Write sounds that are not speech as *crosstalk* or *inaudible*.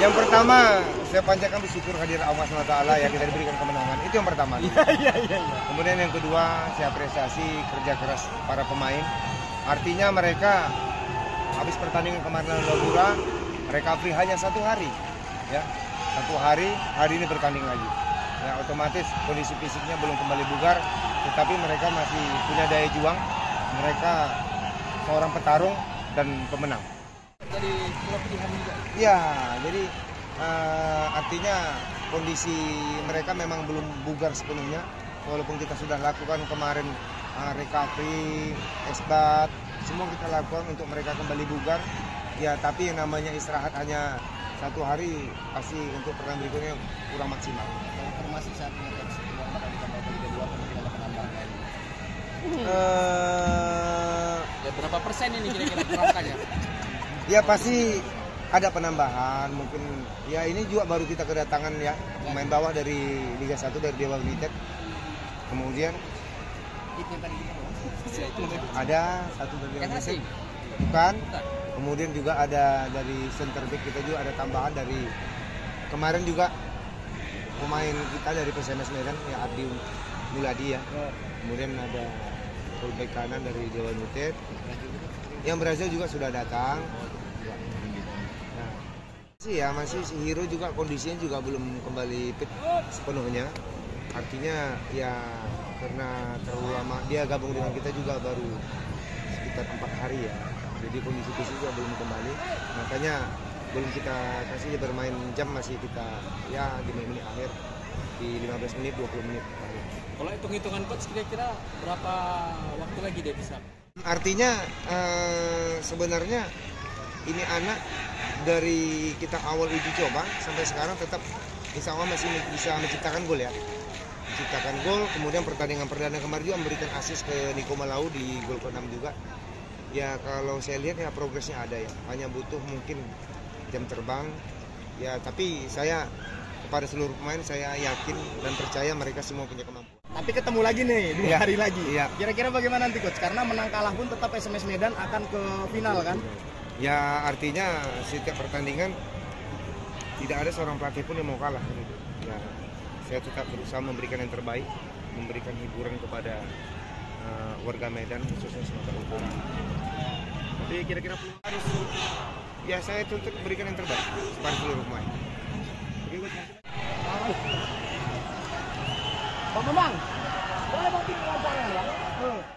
Yang pertama, saya panjatkan bersyukur hadir Allah SWT yang kita diberikan kemenangan. Itu yang pertama. *laughs* Kemudian yang kedua, saya apresiasi kerja keras para pemain. Artinya mereka habis pertandingan kemarin lawan mereka recovery hanya satu hari. Ya, satu hari, hari ini bertanding lagi. Ya, otomatis kondisi fisiknya belum kembali bugar, tetapi mereka masih punya daya juang. Mereka seorang petarung dan pemenang. Jadi klub juga. Ya, jadi eh, artinya kondisi mereka memang belum bugar sepenuhnya. Walaupun kita sudah lakukan kemarin eh, recovery, esbat, semua kita lakukan untuk mereka kembali bugar. Ya, tapi yang namanya istirahat hanya satu hari pasti untuk pertandingan berikutnya kurang maksimal. Kalau informasi saat ini uang bakal ditambah ke Liga 2 mungkin ada penambahan lain. Eh, Ya berapa persen ini kira-kira kurangkannya? ya pasti ada penambahan. Mungkin ya ini juga baru kita kedatangan ya pemain bawah dari Liga 1 dari Dewa United. Kemudian. Ya, tadi. ada satu dari Dewa United. bukan. Bukan. kemudian juga ada dari center back kita juga ada tambahan dari kemarin juga pemain kita dari PSMS Medan ya Abdi Muladi ya. Kemudian ada fullback kanan dari Dewa United yang Brazil juga sudah datang Nah, ya masih si Hero juga kondisinya juga belum kembali fit sepenuhnya. Artinya ya karena terlalu lama dia gabung dengan kita juga baru sekitar empat hari ya. Jadi kondisi fisik juga belum kembali. Makanya belum kita kasih bermain jam masih kita ya di menit akhir di 15 menit 20 menit. Kalau hitung-hitungan coach kira-kira berapa waktu lagi dia bisa? Artinya eh, sebenarnya ini anak dari kita awal uji coba sampai sekarang tetap insya Allah masih bisa menciptakan gol ya. Menciptakan gol, kemudian pertandingan perdana kemarin juga memberikan asis ke Niko Malau di gol ke-6 juga. Ya kalau saya lihat ya progresnya ada ya, hanya butuh mungkin jam terbang. Ya tapi saya kepada seluruh pemain saya yakin dan percaya mereka semua punya kemampuan. Tapi ketemu lagi nih dua Iya. hari lagi. Iya. Kira-kira bagaimana nanti coach? Karena menang kalah pun tetap SMS Medan akan ke final kan? Ya artinya setiap pertandingan tidak ada seorang pelatih pun yang mau kalah. Ya, saya tetap berusaha memberikan yang terbaik, memberikan hiburan kepada eh, warga Medan khususnya Sumatera Utara. Tapi kira-kira peluang harus ya saya tuntut berikan yang terbaik kepada seluruh pemain. Bang Bambang, boleh bang wawancara ya?